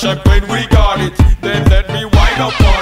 check when we got it. Then let me wind up on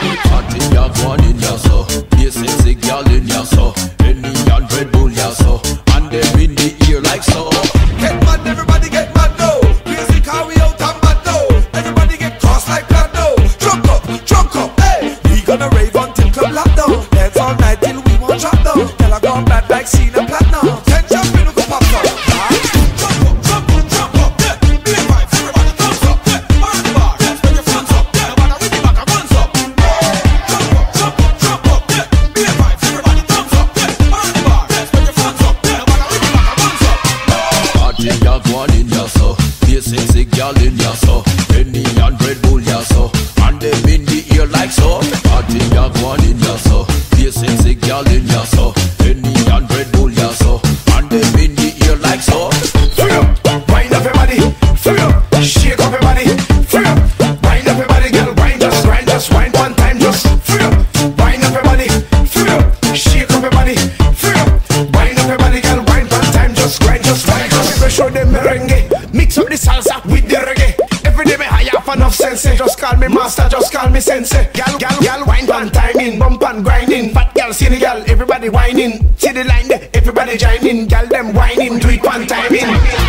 whining. See the line there, everybody joining. Gal, them whining, do it one time in.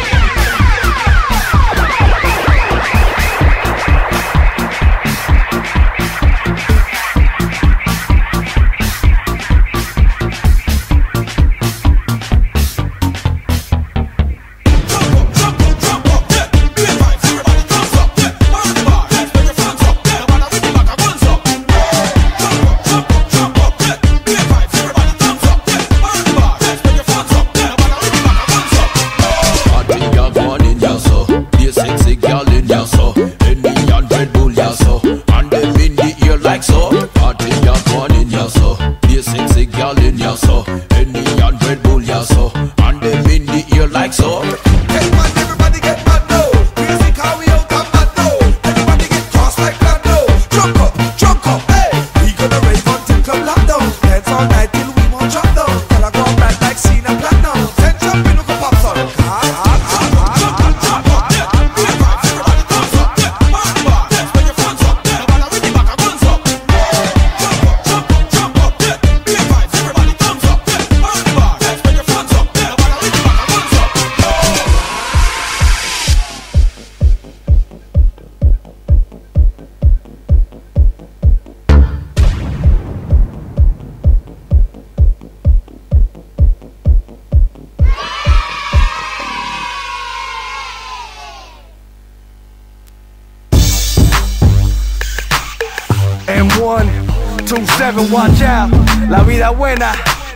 M1, 27, watch out. La vida buena.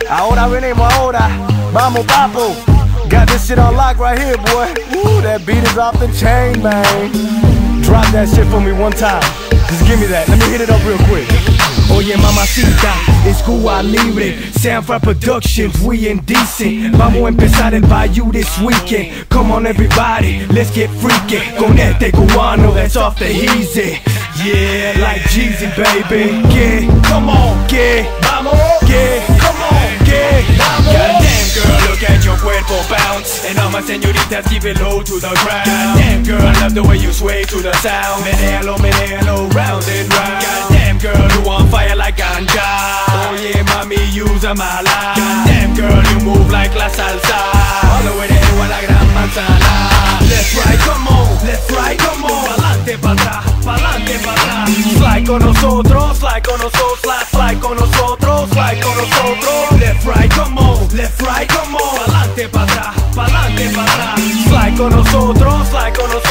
Ahora venimos ahora. Vamos, papo. Got this shit on lock right here, boy. Woo, that beat is off the chain, man. Drop that shit for me one time. Just give me that. Let me hit it up real quick. Oye mamacita, es Qba Libre Sanford Productions, we indecent Vamos a empezar el Bayou this weekend Come on everybody, let's get freaky Con este cubano that's off the easy Yeah, like Jeezy baby. Yeah, come on, yeah, vamos Yeah, come on, yeah, vamos Goddamn girl, look at your cuerpo bounce. And all my señoritas give it low to the ground. Goddamn girl, I love the way you sway to the sound. Menealo, menealo, round and round. Goddamn girl, you on fire like ganja Oh yeah, mommy, use a mala. Goddamn girl, you move like la salsa. All the way a la gran manzana. Left, right, come on, left, right, come on. Pa'lante, pa' atrás, pa'lante, pa' atrás Fly con nosotros, fly con nosotros, fly, fly con nosotros, fly con nosotros. Left, right, come on, left, right, come on. Pa'lante, pa' atrás, pa'lante, pa' atrás Fly con nosotros, fly con nosotros,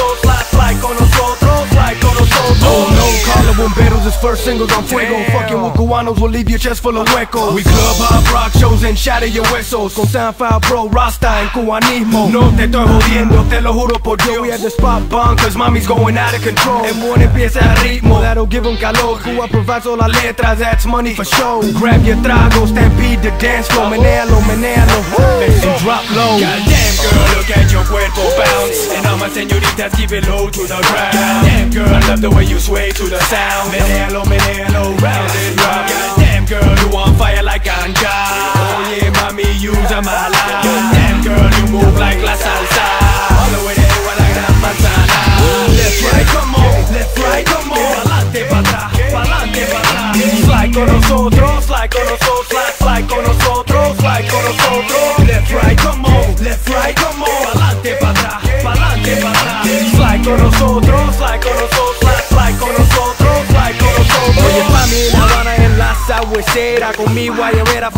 first singles on fuego. Fucking with cubanos will leave your chest full of huecos. We club hop rock shows and shatter your huesos. Con Soundfile Pro, Rasta en cubanismo. No te estoy jodiendo, te lo juro por Dios. We had the spot bomb cause mommy's going out of control. En one empieza el ritmo, that'll give 'em calor. Cuba provides all las letras, that's money for show. Grab your trago, stampede the dance floor. Menealo, menealo, and drop low. Goddamn girl, look at your cuerpo bounce. And all my señoritas give it low to the ground. Goddamn girl, I love the way you sway to the sound. Menealo, menealo, round and round Goddamn girl, you on fire like ganja Oh yeah, mami, use a mala Goddamn girl, you move like la salsa. All the way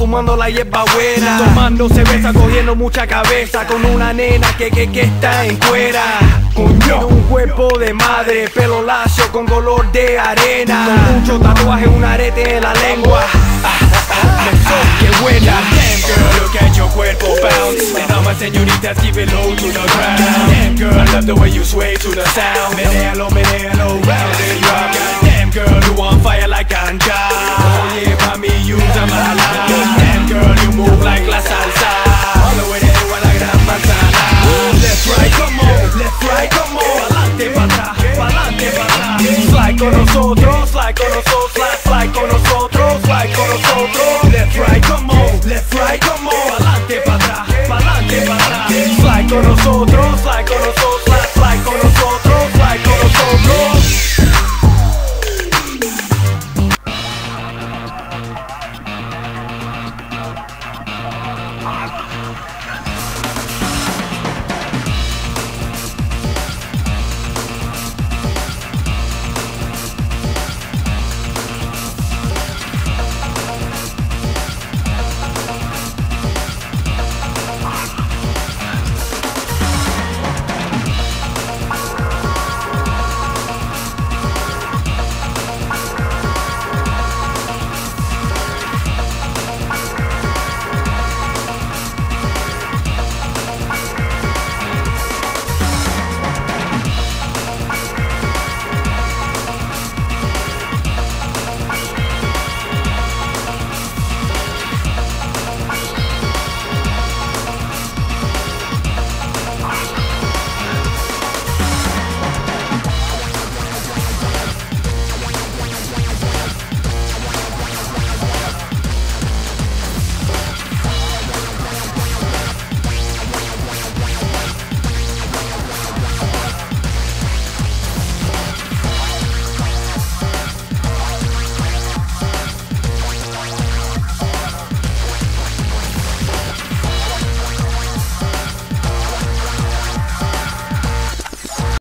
fumando la hierba buena. Tomando cerveza, cogiendo mucha cabeza Con una nena que, que, que está en cuera. Tiene un cuerpo de madre, pelo lacio con color de arena. Con mucho tatuaje, un arete en la lengua. Ah, ah, ah, ah, ¡Qué buena! Damn girl, look at your cuerpo bounce. And all my señoritas keep it low to the ground. Damn girl, I love the way you sway to the sound. Menealo, menealo, round and round girl, you on fire like ganja. Mala. Damn girl, you move like la salsa.